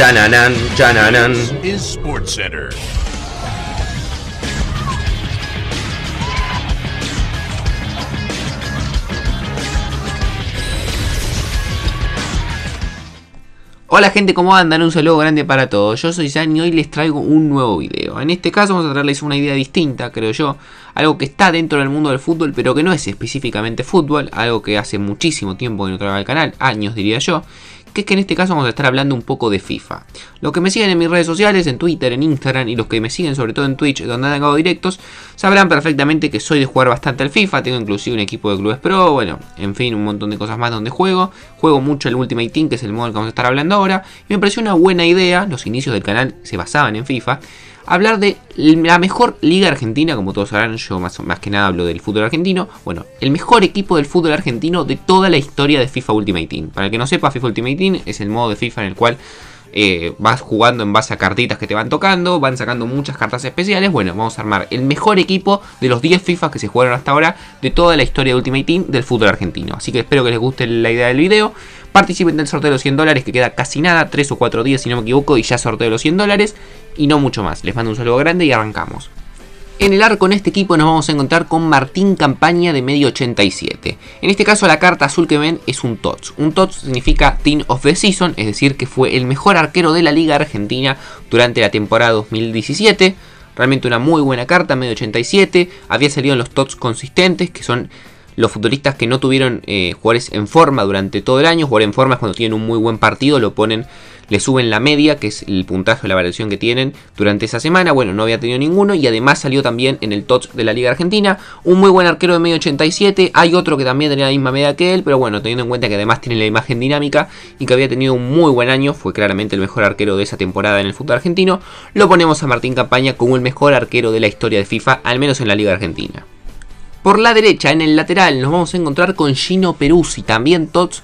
Chananan, chananan. is Sports Center. Hola gente, ¿cómo andan? Un saludo grande para todos. Yo soy Jan y hoy les traigo un nuevo video. En este caso vamos a traerles una idea distinta, creo yo. Algo que está dentro del mundo del fútbol, pero que no es específicamente fútbol. Algo que hace muchísimo tiempo que no traigo al canal, años diría yo que es que en este caso vamos a estar hablando un poco de FIFA. Los que me siguen en mis redes sociales, en Twitter, en Instagram y los que me siguen sobre todo en Twitch, donde han hago directos, sabrán perfectamente que soy de jugar bastante al FIFA, tengo inclusive un equipo de clubes pro, bueno, en fin, un montón de cosas más donde juego. Juego mucho el Ultimate Team, que es el modo que vamos a estar hablando ahora, y me pareció una buena idea, los inicios del canal se basaban en FIFA, hablar de la mejor liga argentina, como todos sabrán, yo más, más, que nada hablo del fútbol argentino. Bueno, el mejor equipo del fútbol argentino de toda la historia de FIFA Ultimate Team. Para el que no sepa, FIFA Ultimate Team es el modo de FIFA en el cual eh, vas jugando en base a cartitas que te van tocando, van sacando muchas cartas especiales. Bueno, vamos a armar el mejor equipo de los 10 FIFA que se jugaron hasta ahora de toda la historia de Ultimate Team del fútbol argentino. Así que espero que les guste la idea del video. Participen del sorteo de los 100 dólares, que queda casi nada, 3 o 4 días si no me equivoco, y ya sorteo los 100 dólares. Y no mucho más. Les mando un saludo grande y arrancamos. En el arco en este equipo nos vamos a encontrar con Martín Campaña de medio 87. En este caso la carta azul que ven es un TOTS. Un TOTS significa Team of the Season, es decir que fue el mejor arquero de la Liga Argentina durante la temporada 2017. Realmente una muy buena carta, medio 87. Había salido en los TOTS consistentes, que son los futbolistas que no tuvieron eh, jugadores en forma durante todo el año. Jugar en forma es cuando tienen un muy buen partido, lo ponen, le suben la media, que es el puntaje o la variación que tienen durante esa semana. Bueno, no había tenido ninguno y además salió también en el TOTS de la Liga Argentina. Un muy buen arquero de medio 87. Hay otro que también tenía la misma media que él, pero bueno, teniendo en cuenta que además tiene la imagen dinámica y que había tenido un muy buen año, fue claramente el mejor arquero de esa temporada en el fútbol argentino. Lo ponemos a Martín Campaña como el mejor arquero de la historia de FIFA, al menos en la Liga Argentina. Por la derecha, en el lateral, nos vamos a encontrar con Gino Peruzzi, también TOTS,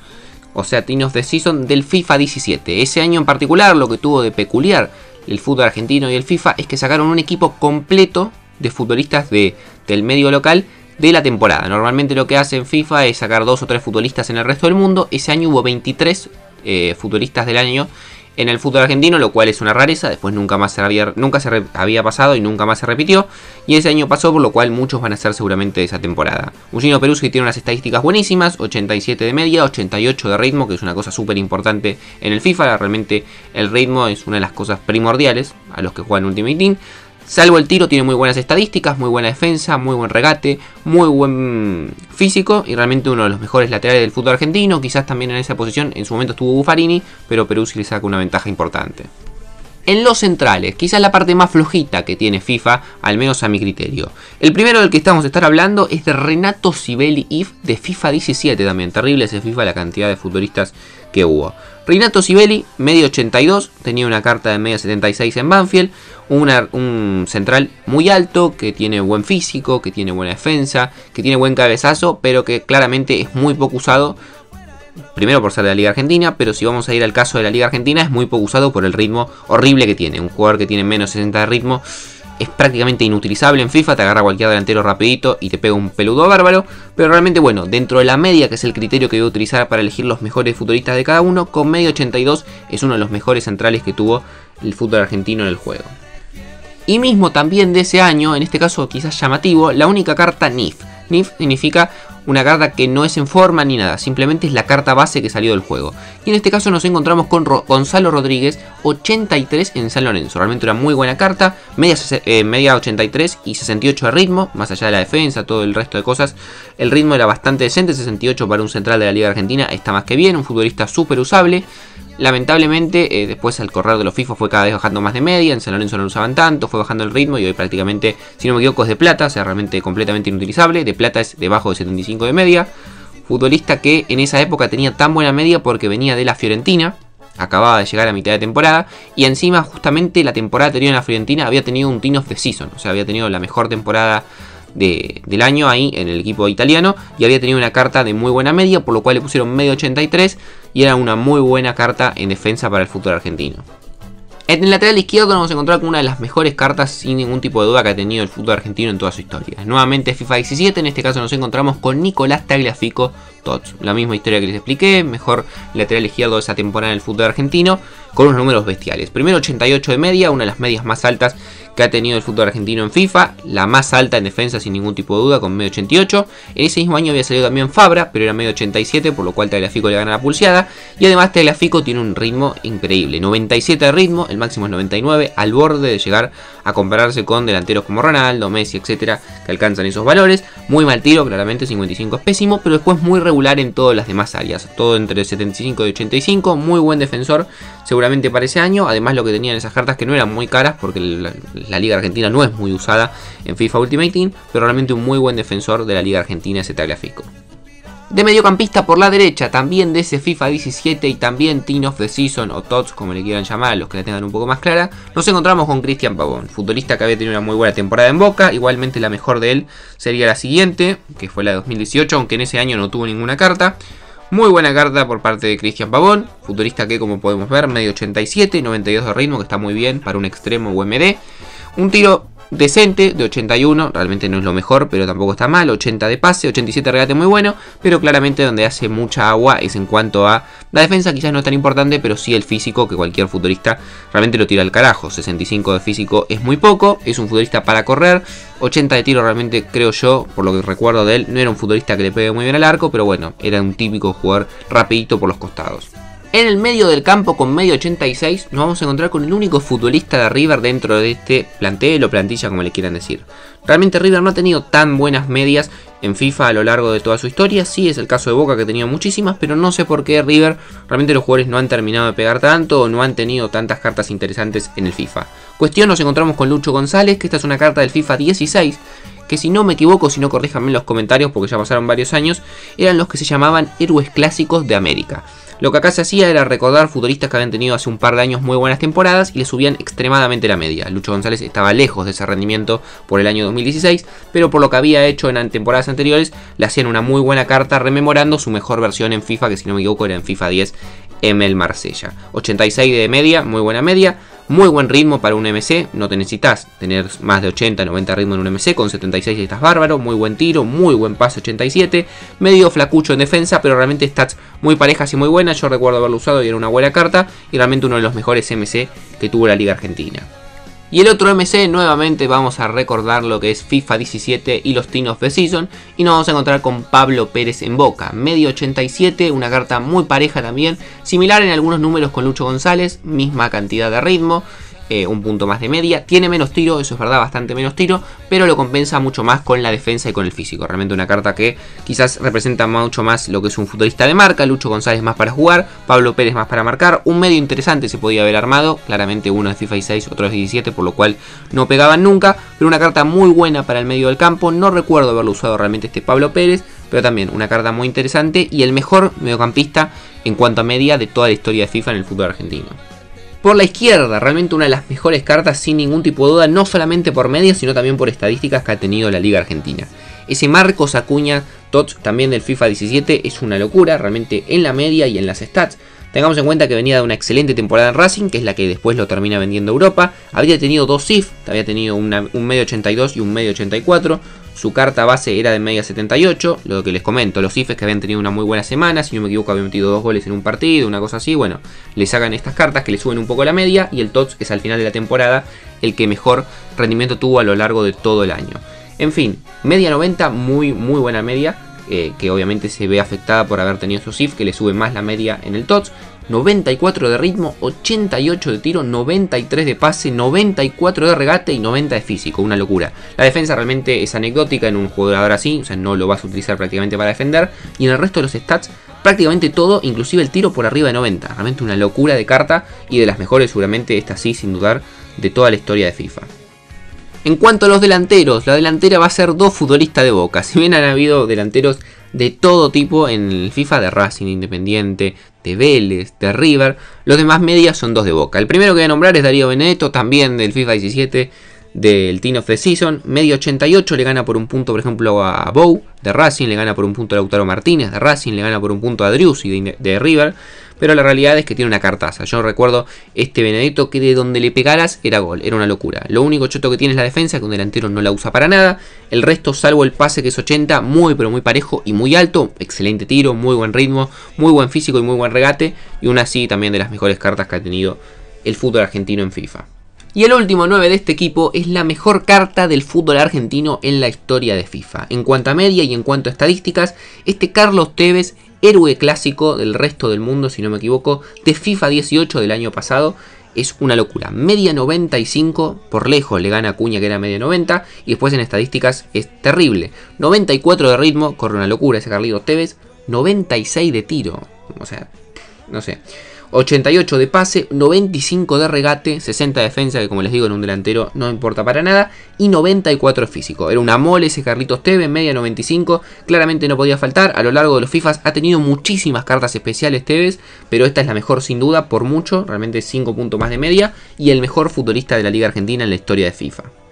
o sea, of the Season del FIFA 17. Ese año en particular, lo que tuvo de peculiar el fútbol argentino y el FIFA es que sacaron un equipo completo de futbolistas de, del medio local de la temporada. Normalmente lo que hace en FIFA es sacar dos o tres futbolistas en el resto del mundo. Ese año hubo 23 eh, futbolistas del año en el fútbol argentino, lo cual es una rareza, después nunca más se había, nunca se había pasado y nunca más se repitió, y ese año pasó, por lo cual muchos van a ser seguramente de esa temporada. Gino Peruzzi tiene unas estadísticas buenísimas, 87 de media, 88 de ritmo, que es una cosa súper importante en el FIFA, realmente el ritmo es una de las cosas primordiales a los que juegan Ultimate Team. Salvo el tiro, tiene muy buenas estadísticas, muy buena defensa, muy buen regate, muy buen físico y realmente uno de los mejores laterales del fútbol argentino. Quizás también en esa posición en su momento estuvo Buffarini, pero Peruzzi le saca una ventaja importante. En los centrales, quizás la parte más flojita que tiene FIFA, al menos a mi criterio. El primero del que estamos a estar hablando es de Renato Sibeli de FIFA 17 también. Terrible ese FIFA la cantidad de futbolistas que hubo. Renato Sibeli, medio 82, tenía una carta de medio 76 en Banfield, un central muy alto, que tiene buen físico, que tiene buena defensa, que tiene buen cabezazo, pero que claramente es muy poco usado. Primero por ser de la Liga Argentina, pero si vamos a ir al caso de la Liga Argentina, es muy poco usado por el ritmo horrible que tiene. Un jugador que tiene menos 60 de ritmo es prácticamente inutilizable en FIFA, te agarra cualquier delantero rapidito y te pega un peludo bárbaro, pero realmente bueno, dentro de la media, que es el criterio que voy a utilizar para elegir los mejores futbolistas de cada uno, con medio 82 es uno de los mejores centrales que tuvo el fútbol argentino en el juego. Y mismo también de ese año, en este caso quizás llamativo, la única carta NIF. NIF significa una carta que no es en forma ni nada, simplemente es la carta base que salió del juego. Y en este caso nos encontramos con Gonzalo Rodríguez, 83 en San Lorenzo. Realmente una muy buena carta, media, eh, media 83 y 68 de ritmo, más allá de la defensa, todo el resto de cosas. El ritmo era bastante decente, 68 para un central de la Liga Argentina está más que bien, un futbolista súper usable. Lamentablemente, eh, después al correr de los FIFA fue cada vez bajando más de media, en San Lorenzo no lo usaban tanto, fue bajando el ritmo y hoy prácticamente, si no me equivoco, es de plata, o sea, realmente completamente inutilizable. De plata es debajo de 75 de media. Futbolista que en esa época tenía tan buena media porque venía de la Fiorentina, acababa de llegar a mitad de temporada y encima justamente la temporada anterior en la Fiorentina había tenido un team of the season, o sea, había tenido la mejor temporada del año ahí en el equipo italiano y había tenido una carta de muy buena media, por lo cual le pusieron medio 83 y era una muy buena carta en defensa para el fútbol argentino. En el lateral izquierdo nos vamos a encontrar con una de las mejores cartas sin ningún tipo de duda que ha tenido el fútbol argentino en toda su historia. Nuevamente FIFA 17, en este caso nos encontramos con Nicolás Tagliafico Tots. La misma historia que les expliqué, mejor lateral izquierdo de esa temporada en el fútbol argentino, con unos números bestiales. Primero 88 de media, una de las medias más altas que ha tenido el fútbol argentino en FIFA, la más alta en defensa sin ningún tipo de duda, con medio 88. En ese mismo año había salido también Fabra, pero era medio 87, por lo cual Tagliafico le gana la pulseada. Y además Tagliafico tiene un ritmo increíble, 97 de ritmo, el máximo es 99, al borde de llegar a compararse con delanteros como Ronaldo, Messi, etcétera, que alcanzan esos valores. Muy mal tiro, claramente 55 es pésimo, pero después muy regular en todas las demás áreas, todo entre 75 y 85, muy buen defensor, seguramente para ese año. Además lo que tenían esas cartas que no eran muy caras, porque la Liga Argentina no es muy usada en FIFA Ultimate Team, pero realmente un muy buen defensor de la Liga Argentina ese Tagliafico. De mediocampista por la derecha, también de ese FIFA 17 y también Team of the Season o TOTS, como le quieran llamar, los que la tengan un poco más clara, nos encontramos con Cristian Pavón, futbolista que había tenido una muy buena temporada en Boca, igualmente la mejor de él sería la siguiente, que fue la de 2018, aunque en ese año no tuvo ninguna carta. Muy buena carta por parte de Cristian Pavón, futbolista que como podemos ver, medio 87, 92 de ritmo, que está muy bien para un extremo UMD. Un tiro decente de 81, realmente no es lo mejor, pero tampoco está mal, 80 de pase, 87 de regate muy bueno, pero claramente donde hace mucha agua es en cuanto a la defensa quizás no es tan importante, pero sí el físico que cualquier futbolista realmente lo tira al carajo, 65 de físico es muy poco, es un futbolista para correr, 80 de tiro realmente creo yo, por lo que recuerdo de él, no era un futbolista que le pegue muy bien al arco, pero bueno, era un típico jugador rapidito por los costados. En el medio del campo con medio 86 nos vamos a encontrar con el único futbolista de River dentro de este plantel o plantilla como le quieran decir. Realmente River no ha tenido tan buenas medias en FIFA a lo largo de toda su historia. Sí es el caso de Boca que ha tenido muchísimas, pero no sé por qué River realmente los jugadores no han terminado de pegar tanto o no han tenido tantas cartas interesantes en el FIFA. Cuestión nos encontramos con Lucho González, que esta es una carta del FIFA 16 que si no me equivoco, si no corríjanme en los comentarios porque ya pasaron varios años, eran los que se llamaban héroes clásicos de América. Lo que acá se hacía era recordar futbolistas que habían tenido hace un par de años muy buenas temporadas y le subían extremadamente la media. Lucho González estaba lejos de ese rendimiento por el año 2016, pero por lo que había hecho en temporadas anteriores, le hacían una muy buena carta rememorando su mejor versión en FIFA, que si no me equivoco era en FIFA 10 ML Marsella. 86 de media, muy buena media. Muy buen ritmo para un MC, no te necesitas tener más de 80, 90 ritmo en un MC, con 76 estás bárbaro, muy buen tiro, muy buen pase 87, medio flacucho en defensa, pero realmente stats muy parejas y muy buenas, yo recuerdo haberlo usado y era una buena carta, y realmente uno de los mejores MC que tuvo la Liga Argentina. Y el otro MC, nuevamente vamos a recordar lo que es FIFA 17 y los Team of the Season. Y nos vamos a encontrar con Pablo Pérez en boca. Medio 87, una carta muy pareja también. Similar en algunos números con Lucho González, misma cantidad de ritmo. Eh, un punto más de media. Tiene menos tiro, eso es verdad, bastante menos tiro, pero lo compensa mucho más con la defensa y con el físico. Realmente una carta que quizás representa mucho más lo que es un futbolista de marca. Lucho González más para jugar, Pablo Pérez más para marcar. Un medio interesante se podía haber armado, claramente uno de FIFA 16, otro de 17, por lo cual no pegaban nunca, pero una carta muy buena para el medio del campo. No recuerdo haberlo usado realmente este Pablo Pérez, pero también una carta muy interesante y el mejor mediocampista en cuanto a media de toda la historia de FIFA en el fútbol argentino. Por la izquierda, realmente una de las mejores cartas sin ningún tipo de duda, no solamente por media, sino también por estadísticas que ha tenido la Liga Argentina. Ese Marcos Acuña Tots también del FIFA 17 es una locura, realmente en la media y en las stats. Tengamos en cuenta que venía de una excelente temporada en Racing, que es la que después lo termina vendiendo a Europa. Había tenido dos SIF, había tenido un medio 82 y un medio 84. Su carta base era de media 78, lo que les comento, los IFES que habían tenido una muy buena semana, si no me equivoco habían metido dos goles en un partido, una cosa así, bueno, le sacan estas cartas que le suben un poco la media y el TOTS es al final de la temporada el que mejor rendimiento tuvo a lo largo de todo el año. En fin, media 90, muy muy buena media, eh, que obviamente se ve afectada por haber tenido su IF que le sube más la media en el TOTS. 94 de ritmo, 88 de tiro, 93 de pase, 94 de regate y 90 de físico, una locura. La defensa realmente es anecdótica en un jugador así, o sea, no lo vas a utilizar prácticamente para defender. Y en el resto de los stats, prácticamente todo, inclusive el tiro por arriba de 90. Realmente una locura de carta y de las mejores, seguramente esta sí, sin dudar, de toda la historia de FIFA. En cuanto a los delanteros, la delantera va a ser dos futbolistas de boca. Si bien han habido delanteros de todo tipo en el FIFA de Racing Independiente, de Vélez, de River. Los demás medias son dos de Boca. El primero que voy a nombrar es Darío Benedetto, también del FIFA 17, del Team of the Season. Media 88 le gana por un punto, por ejemplo, a Bow de Racing, le gana por un punto a Lautaro Martínez de Racing, le gana por un punto a Driussi de, de River. Pero la realidad es que tiene una cartaza. Yo recuerdo este Benedetto que de donde le pegaras era gol, era una locura. Lo único choto que tiene es la defensa, que un delantero no la usa para nada. El resto, salvo el pase que es 80, muy pero muy parejo y muy alto. Excelente tiro, muy buen ritmo, muy buen físico y muy buen regate. Y una así también de las mejores cartas que ha tenido el fútbol argentino en FIFA. Y el último 9 de este equipo es la mejor carta del fútbol argentino en la historia de FIFA. En cuanto a media y en cuanto a estadísticas, este Carlos Tevez, héroe clásico del resto del mundo, si no me equivoco, de FIFA 18 del año pasado, es una locura. Media 95, por lejos le gana a Cuña que era media 90, y después en estadísticas es terrible. 94 de ritmo, corre una locura ese Carlitos Tevez, 96 de tiro, o sea, no sé. 88 de pase, 95 de regate, 60 de defensa, que como les digo en un delantero no importa para nada, y 94 físico. Era una mole ese Carlitos Tevez, media 95, claramente no podía faltar. A lo largo de los FIFAs ha tenido muchísimas cartas especiales Tevez, pero esta es la mejor sin duda, por mucho, realmente 5 puntos más de media, y el mejor futbolista de la Liga Argentina en la historia de FIFA.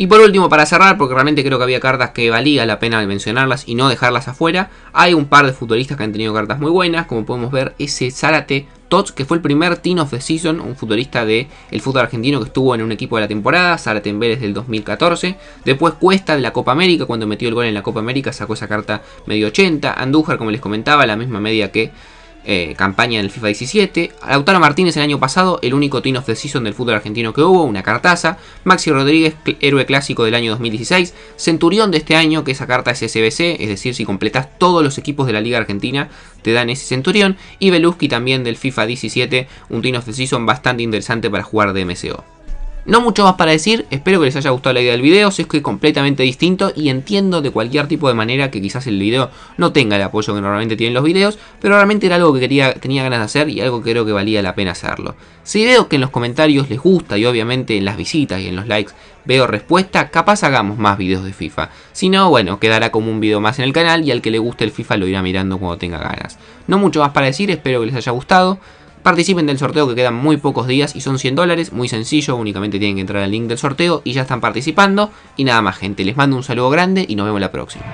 Y por último, para cerrar, porque realmente creo que había cartas que valía la pena mencionarlas y no dejarlas afuera, hay un par de futbolistas que han tenido cartas muy buenas, como podemos ver ese Zárate Tots, que fue el primer Team of the Season, un futbolista del el fútbol argentino que estuvo en un equipo de la temporada, Zárate Vélez del 2014, después Cuesta de la Copa América, cuando metió el gol en la Copa América sacó esa carta medio 80, Andújar, como les comentaba, la misma media que eh, campaña en el FIFA 17. Lautaro Martínez el año pasado, el único Team of the Season del fútbol argentino que hubo, una cartaza. Maxi Rodríguez, héroe clásico del año 2016. Centurión de este año, que esa carta es SBC, es decir, si completas todos los equipos de la Liga Argentina, te dan ese Centurión. Y Beluski también del FIFA 17, un Team of the Season bastante interesante para jugar de MCO. No mucho más para decir, espero que les haya gustado la idea del video, si es que es completamente distinto y entiendo de cualquier tipo de manera que quizás el video no tenga el apoyo que normalmente tienen los videos, pero realmente era algo que quería, tenía ganas de hacer y algo que creo que valía la pena hacerlo. Si veo que en los comentarios les gusta y obviamente en las visitas y en los likes veo respuesta, capaz hagamos más videos de FIFA. Si no, bueno, quedará como un video más en el canal y al que le guste el FIFA lo irá mirando cuando tenga ganas. No mucho más para decir, espero que les haya gustado. Participen del sorteo que quedan muy pocos días y son 100 dólares, muy sencillo, únicamente tienen que entrar al link del sorteo y ya están participando. Y nada más gente, les mando un saludo grande y nos vemos la próxima.